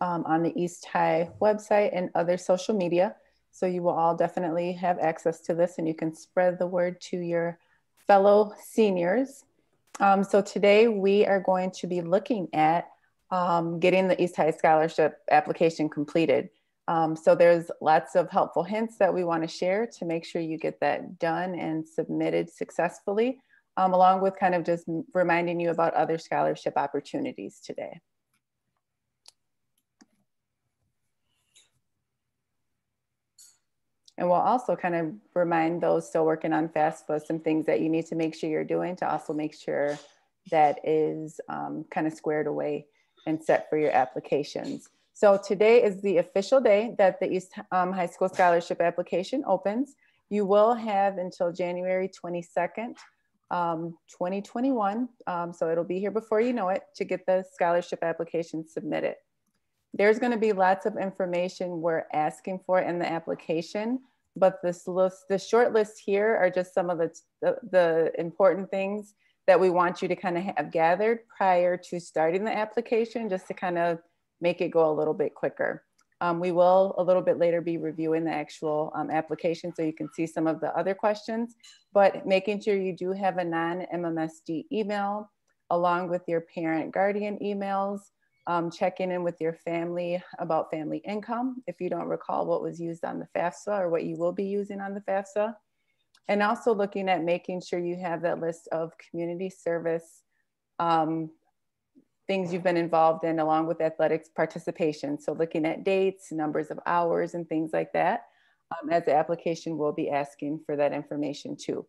um, on the East High website and other social media. So you will all definitely have access to this and you can spread the word to your fellow seniors. Um, so today we are going to be looking at um, getting the East High Scholarship application completed. Um, so there's lots of helpful hints that we want to share to make sure you get that done and submitted successfully, um, along with kind of just reminding you about other scholarship opportunities today. And we'll also kind of remind those still working on FAFSA some things that you need to make sure you're doing to also make sure that is um, kind of squared away and set for your applications. So today is the official day that the East um, High School Scholarship application opens. You will have until January 22nd, um, 2021. Um, so it'll be here before you know it to get the scholarship application submitted. There's going to be lots of information we're asking for in the application, but this list, the short list here are just some of the, the, the important things that we want you to kind of have gathered prior to starting the application, just to kind of make it go a little bit quicker. Um, we will a little bit later be reviewing the actual um, application so you can see some of the other questions, but making sure you do have a non-MMSD email along with your parent guardian emails um, checking in with your family about family income if you don't recall what was used on the FAFSA or what you will be using on the FAFSA. And also looking at making sure you have that list of community service um, things you've been involved in along with athletics participation. So looking at dates, numbers of hours and things like that. Um, as the application will be asking for that information too.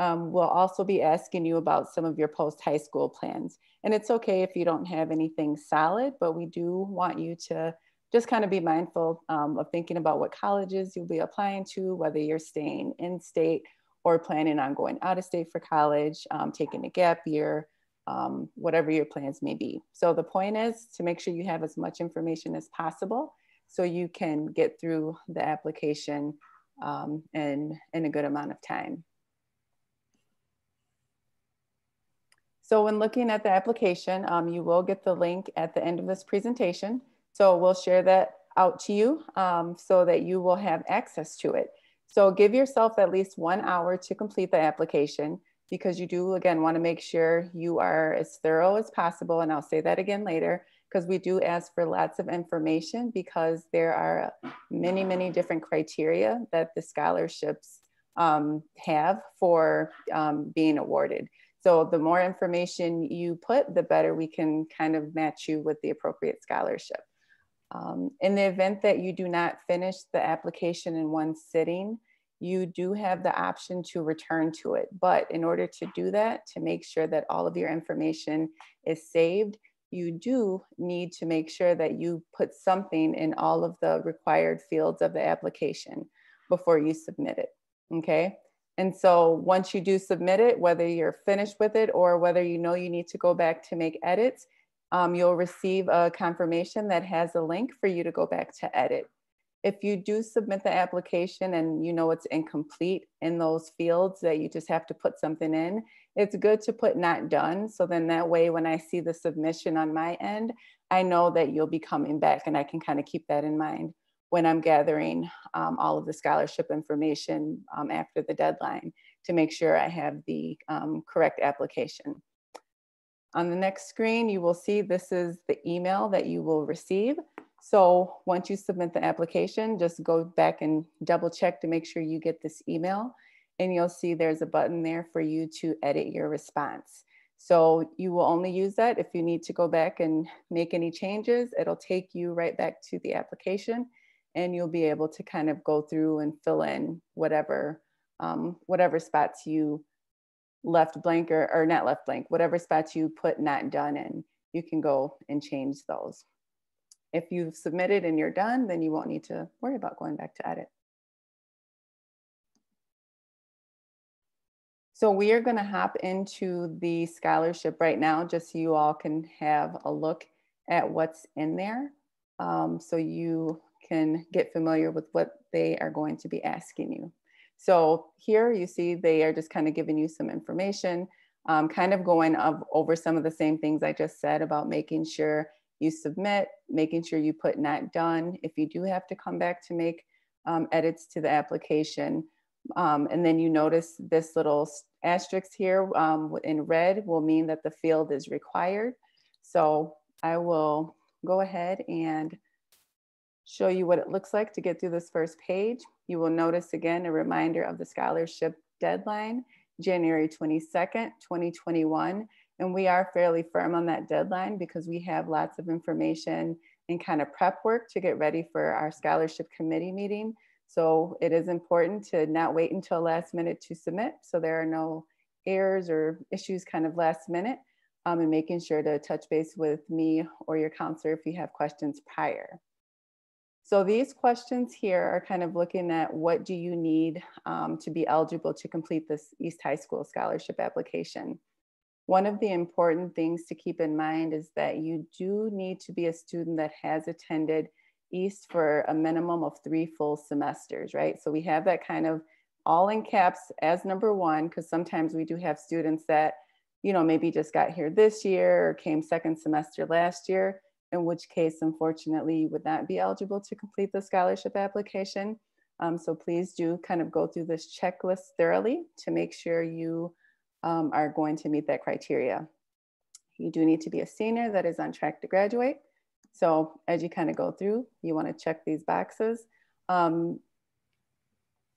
Um, we'll also be asking you about some of your post high school plans. And it's okay if you don't have anything solid, but we do want you to just kind of be mindful um, of thinking about what colleges you'll be applying to, whether you're staying in state or planning on going out of state for college, um, taking a gap year, um, whatever your plans may be. So the point is to make sure you have as much information as possible so you can get through the application um, in, in a good amount of time. So when looking at the application, um, you will get the link at the end of this presentation. So we'll share that out to you um, so that you will have access to it. So give yourself at least one hour to complete the application because you do, again, wanna make sure you are as thorough as possible. And I'll say that again later because we do ask for lots of information because there are many, many different criteria that the scholarships um, have for um, being awarded. So the more information you put, the better we can kind of match you with the appropriate scholarship. Um, in the event that you do not finish the application in one sitting, you do have the option to return to it. But in order to do that, to make sure that all of your information is saved, you do need to make sure that you put something in all of the required fields of the application before you submit it, okay? And so once you do submit it, whether you're finished with it or whether you know you need to go back to make edits, um, you'll receive a confirmation that has a link for you to go back to edit. If you do submit the application and you know it's incomplete in those fields that you just have to put something in, it's good to put not done. So then that way, when I see the submission on my end, I know that you'll be coming back and I can kind of keep that in mind when I'm gathering um, all of the scholarship information um, after the deadline to make sure I have the um, correct application. On the next screen, you will see this is the email that you will receive. So once you submit the application, just go back and double check to make sure you get this email and you'll see there's a button there for you to edit your response. So you will only use that if you need to go back and make any changes. It'll take you right back to the application and you'll be able to kind of go through and fill in whatever um, whatever spots you left blank or, or not left blank, whatever spots you put not done in, you can go and change those. If you've submitted and you're done, then you won't need to worry about going back to edit. So we are gonna hop into the scholarship right now, just so you all can have a look at what's in there. Um, so you can get familiar with what they are going to be asking you. So here you see they are just kind of giving you some information, um, kind of going of, over some of the same things I just said about making sure you submit, making sure you put not done. If you do have to come back to make um, edits to the application, um, and then you notice this little asterisk here um, in red will mean that the field is required. So I will go ahead and show you what it looks like to get through this first page. You will notice again a reminder of the scholarship deadline, January 22nd, 2021. And we are fairly firm on that deadline because we have lots of information and kind of prep work to get ready for our scholarship committee meeting. So it is important to not wait until last minute to submit. So there are no errors or issues kind of last minute um, and making sure to touch base with me or your counselor if you have questions prior. So these questions here are kind of looking at what do you need um, to be eligible to complete this East High School scholarship application. One of the important things to keep in mind is that you do need to be a student that has attended East for a minimum of three full semesters, right? So we have that kind of all in caps as number one, because sometimes we do have students that, you know, maybe just got here this year or came second semester last year in which case, unfortunately, you would not be eligible to complete the scholarship application. Um, so please do kind of go through this checklist thoroughly to make sure you um, are going to meet that criteria. You do need to be a senior that is on track to graduate. So as you kind of go through, you want to check these boxes. Um,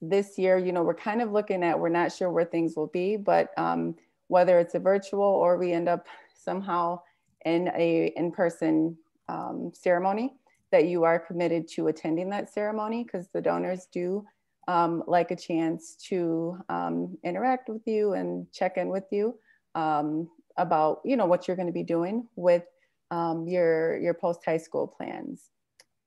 this year, you know, we're kind of looking at, we're not sure where things will be, but um, whether it's a virtual or we end up somehow in a in-person um, ceremony that you are committed to attending that ceremony because the donors do um, like a chance to um, interact with you and check in with you um, about you know what you're going to be doing with um, your your post high school plans.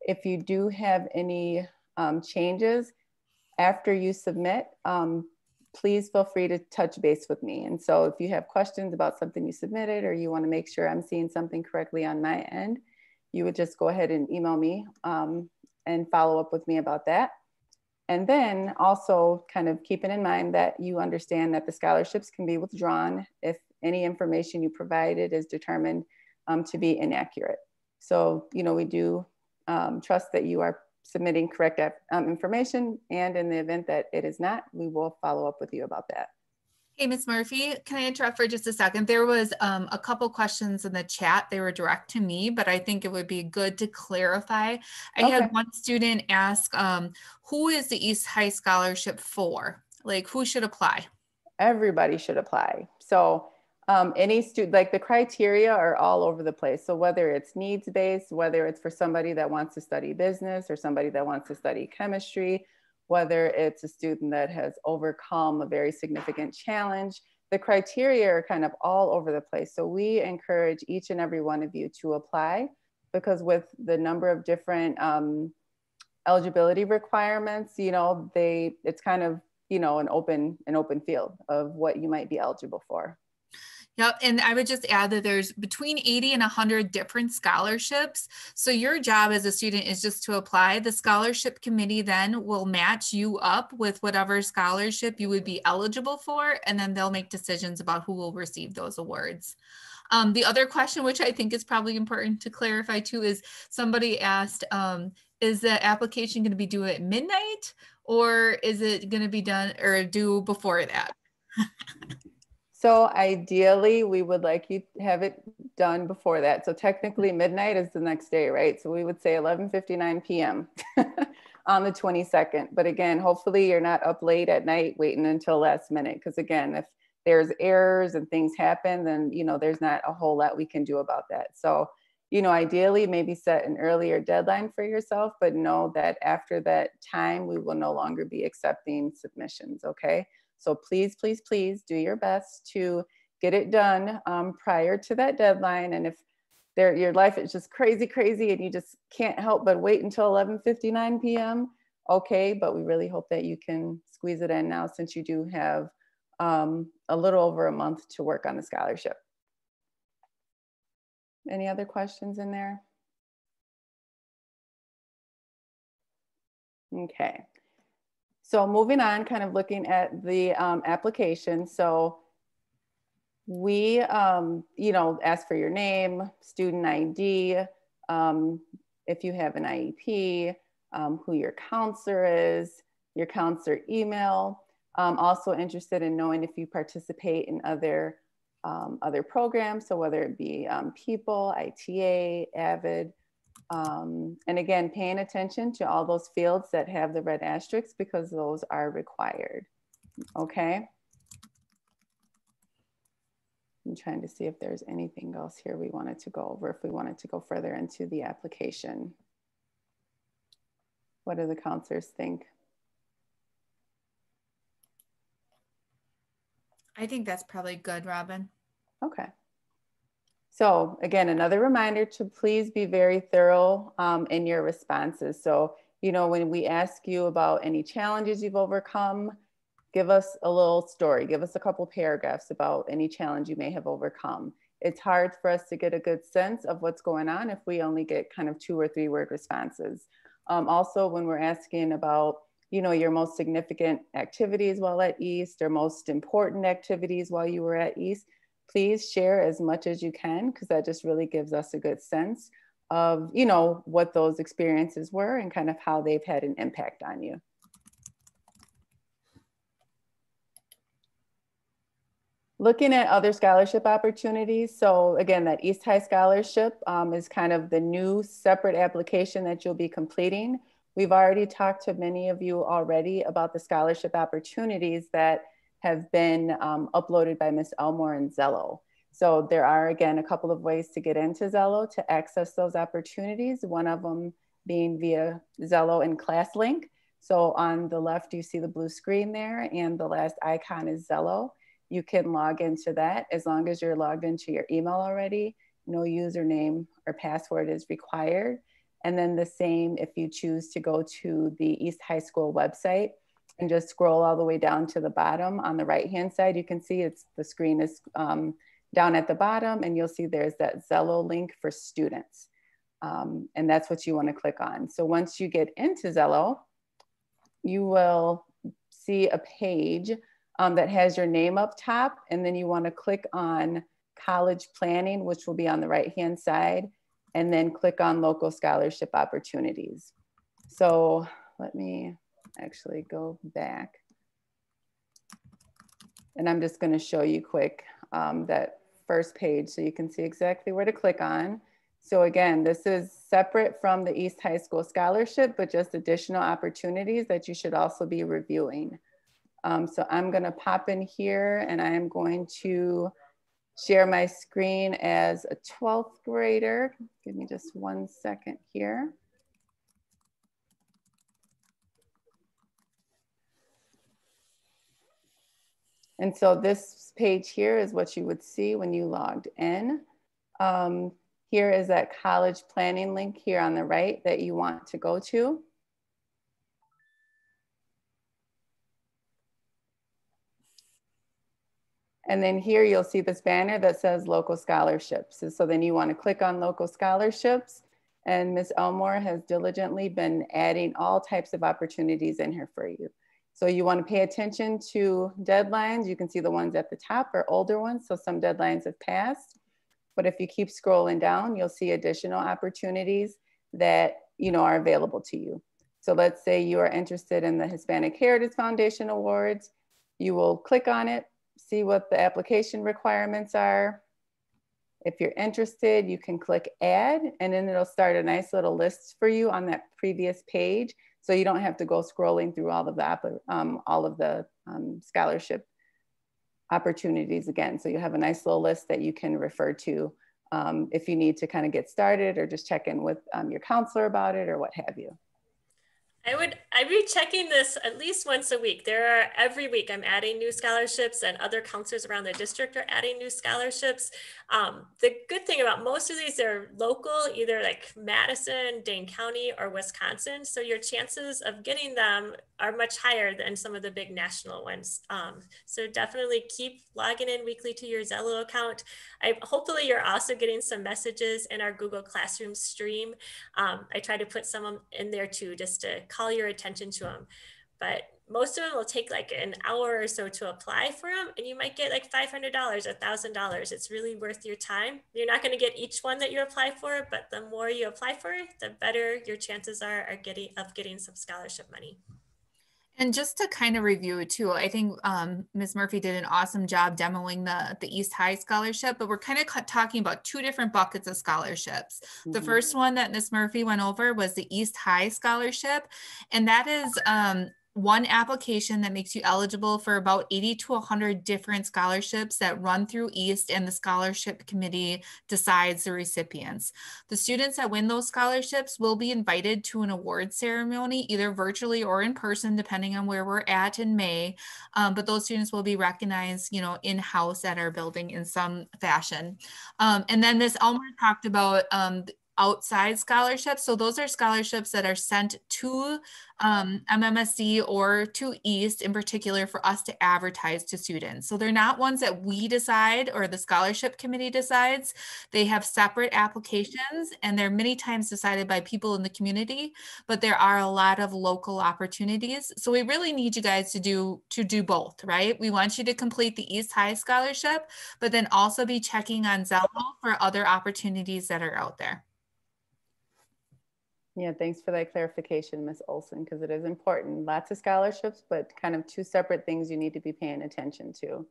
If you do have any um, changes after you submit, please feel free to touch base with me. And so if you have questions about something you submitted or you want to make sure I'm seeing something correctly on my end, you would just go ahead and email me um, and follow up with me about that. And then also kind of keeping in mind that you understand that the scholarships can be withdrawn if any information you provided is determined um, to be inaccurate. So, you know, we do um, trust that you are submitting correct um, information. And in the event that it is not, we will follow up with you about that. Hey, Ms. Murphy, can I interrupt for just a second? There was um, a couple questions in the chat. They were direct to me, but I think it would be good to clarify. I okay. had one student ask, um, who is the East High Scholarship for? Like, who should apply? Everybody should apply. So um, any student, like the criteria are all over the place. So whether it's needs based, whether it's for somebody that wants to study business or somebody that wants to study chemistry, whether it's a student that has overcome a very significant challenge, the criteria are kind of all over the place. So we encourage each and every one of you to apply because with the number of different um, eligibility requirements, you know, they it's kind of you know an open an open field of what you might be eligible for. Yep. And I would just add that there's between 80 and 100 different scholarships. So your job as a student is just to apply. The scholarship committee then will match you up with whatever scholarship you would be eligible for, and then they'll make decisions about who will receive those awards. Um, the other question, which I think is probably important to clarify too, is somebody asked, um, is the application going to be due at midnight or is it going to be done or due before that? So ideally, we would like you to have it done before that. So technically, midnight is the next day, right? So we would say 11:59 p.m. on the 22nd. But again, hopefully, you're not up late at night waiting until last minute. Because again, if there's errors and things happen, then you know there's not a whole lot we can do about that. So you know, ideally, maybe set an earlier deadline for yourself, but know that after that time, we will no longer be accepting submissions. Okay. So please, please, please do your best to get it done um, prior to that deadline. And if there, your life is just crazy, crazy, and you just can't help but wait until 11:59 p.m. Okay, but we really hope that you can squeeze it in now, since you do have um, a little over a month to work on the scholarship. Any other questions in there? Okay. So moving on, kind of looking at the um, application. So we, um, you know, ask for your name, student ID, um, if you have an IEP, um, who your counselor is, your counselor email. Um, also interested in knowing if you participate in other um, other programs, so whether it be People, ITA, AVID, um, and again, paying attention to all those fields that have the red asterisks because those are required, okay? I'm trying to see if there's anything else here we wanted to go over, if we wanted to go further into the application. What do the counselors think? I think that's probably good, Robin. Okay. So again, another reminder to please be very thorough um, in your responses. So, you know, when we ask you about any challenges you've overcome, give us a little story, give us a couple paragraphs about any challenge you may have overcome. It's hard for us to get a good sense of what's going on if we only get kind of two or three word responses. Um, also, when we're asking about, you know, your most significant activities while at East or most important activities while you were at East, please share as much as you can because that just really gives us a good sense of, you know, what those experiences were and kind of how they've had an impact on you. Looking at other scholarship opportunities. So again, that East High Scholarship um, is kind of the new separate application that you'll be completing. We've already talked to many of you already about the scholarship opportunities that have been um, uploaded by Ms. Elmore and Xello. So there are, again, a couple of ways to get into Xello to access those opportunities. One of them being via Xello and ClassLink. So on the left, you see the blue screen there and the last icon is Xello. you can log into that as long as you're logged into your email already. No username or password is required. And then the same if you choose to go to the East High School website and just scroll all the way down to the bottom on the right hand side, you can see it's the screen is um, down at the bottom and you'll see there's that Xello link for students. Um, and that's what you want to click on. So once you get into Xello, you will see a page um, that has your name up top. And then you want to click on college planning, which will be on the right hand side, and then click on local scholarship opportunities. So let me actually go back. And I'm just going to show you quick um, that first page so you can see exactly where to click on. So again, this is separate from the East High School Scholarship, but just additional opportunities that you should also be reviewing. Um, so I'm gonna pop in here and I am going to share my screen as a 12th grader. Give me just one second here. And so this page here is what you would see when you logged in. Um, here is that college planning link here on the right that you want to go to. And then here you'll see this banner that says local scholarships. So then you want to click on local scholarships and Ms. Elmore has diligently been adding all types of opportunities in here for you. So you want to pay attention to deadlines. You can see the ones at the top are older ones. So some deadlines have passed. But if you keep scrolling down, you'll see additional opportunities that you know are available to you. So let's say you are interested in the Hispanic Heritage Foundation Awards. You will click on it, see what the application requirements are. If you're interested, you can click add and then it'll start a nice little list for you on that previous page. So you don't have to go scrolling through all of the, um, all of the um, scholarship opportunities again. So you have a nice little list that you can refer to um, if you need to kind of get started or just check in with um, your counselor about it or what have you. I would I'd be checking this at least once a week. There are every week I'm adding new scholarships and other counselors around the district are adding new scholarships. Um, the good thing about most of these they're local, either like Madison, Dane County, or Wisconsin. So your chances of getting them are much higher than some of the big national ones. Um, so definitely keep logging in weekly to your Xello account. I hopefully you're also getting some messages in our Google Classroom stream. Um, I try to put some in there too, just to call your attention to them. but most of them will take like an hour or so to apply for them and you might get like $500 $1000 it's really worth your time. You're not going to get each one that you apply for but the more you apply for the better your chances are, are getting of getting some scholarship money and just to kind of review it too, I think um, Ms. Murphy did an awesome job demoing the, the East High Scholarship, but we're kind of talking about two different buckets of scholarships. Mm-hmm. The first one that Ms. Murphy went over was the East High Scholarship, and that is um, one application that makes you eligible for about 80 to 100 different scholarships that run through EAST and the scholarship committee decides the recipients. The students that win those scholarships will be invited to an award ceremony, either virtually or in person, depending on where we're at in May. Um, but those students will be recognized, you know, in-house at our building in some fashion. Um, and then Ms. Elmore talked about um, outside scholarships. So those are scholarships that are sent to um, MMSD or to East in particular for us to advertise to students. So they're not ones that we decide or the scholarship committee decides. They have separate applications and they're many times decided by people in the community, but there are a lot of local opportunities. So we really need you guys to do to do both, right? We want you to complete the East High scholarship, but then also be checking on Xello for other opportunities that are out there. Yeah, thanks for that clarification, Ms. Olson, because it is important. Lots of scholarships, but kind of two separate things you need to be paying attention to.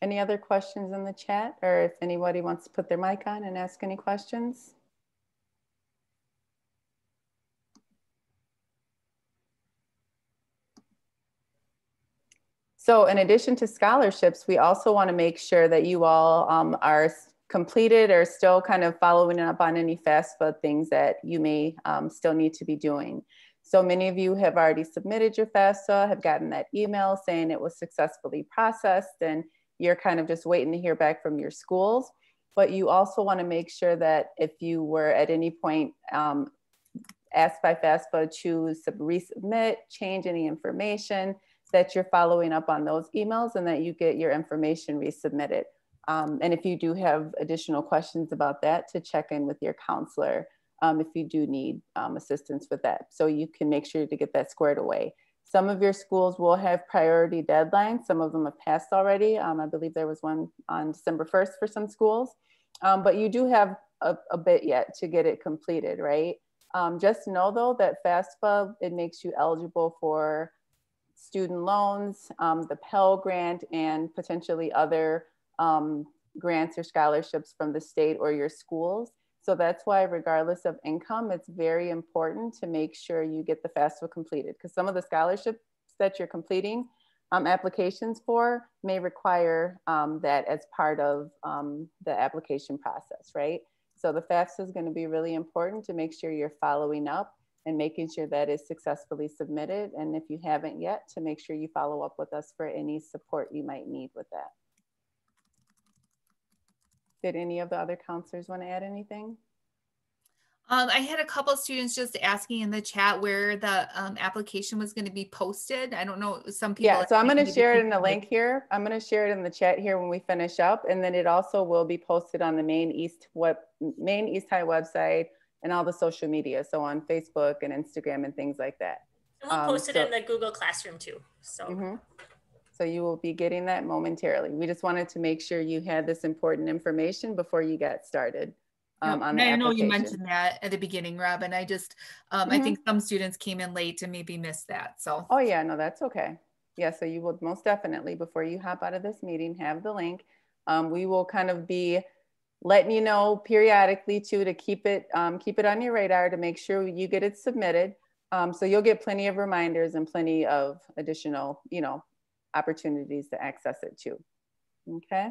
Any other questions in the chat or if anybody wants to put their mic on and ask any questions? So in addition to scholarships, we also want to make sure that you all um, are completed or still kind of following up on any FAFSA things that you may um, still need to be doing. So many of you have already submitted your FAFSA, have gotten that email saying it was successfully processed and you're kind of just waiting to hear back from your schools. But you also wanna make sure that if you were at any point um, asked by FAFSA to resubmit, change any information, that you're following up on those emails and that you get your information resubmitted. Um, and if you do have additional questions about that, to check in with your counselor um, if you do need um, assistance with that. So you can make sure to get that squared away. Some of your schools will have priority deadlines. Some of them have passed already. Um, I believe there was one on December 1st for some schools. Um, but you do have a, a, bit yet to get it completed, right? Um, just know though that FAFSA, it makes you eligible for student loans, the Pell Grant, and potentially other um, grants or scholarships from the state or your schools. So that's why, regardless of income, it's very important to make sure you get the FAFSA completed because some of the scholarships that you're completing um, applications for may require um, that as part of um, the application process, right? So the FAFSA is going to be really important to make sure you're following up and making sure that is successfully submitted. And if you haven't yet, to make sure you follow up with us for any support you might need with that. Did any of the other counselors want to add anything? Um, I had a couple students just asking in the chat where the um, application was going to be posted. I don't know, some people. Yeah, so I'm going to share it in the link here. I'm going to share it in the chat here when we finish up. And then it also will be posted on the main East web, main East High website and all the social media. So on Facebook and Instagram and things like that. And we'll um, post it so, in the Google Classroom too. So. Mm -hmm. So you will be getting that momentarily. We just wanted to make sure you had this important information before you get started. Um, no, the I know you mentioned that at the beginning, Robin. I just, um, mm-hmm. I think some students came in late and maybe missed that. So. Oh yeah, no, that's okay. Yeah, so you will most definitely, before you hop out of this meeting, have the link. Um, we will kind of be letting you know periodically too to keep it um, keep it on your radar to make sure you get it submitted. Um, so you'll get plenty of reminders and plenty of additional, you know, opportunities to access it too. Okay.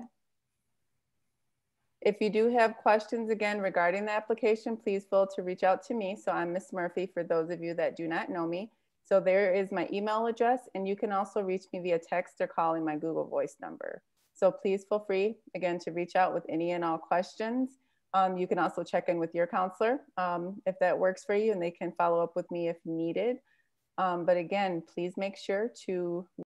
If you do have questions again regarding the application, please feel to reach out to me. So I'm Miss Murphy for those of you that do not know me. So there is my email address and you can also reach me via text or calling my Google Voice number. So please feel free again to reach out with any and all questions. Um, you can also check in with your counselor um, if that works for you and they can follow up with me if needed. Um, but again, please make sure to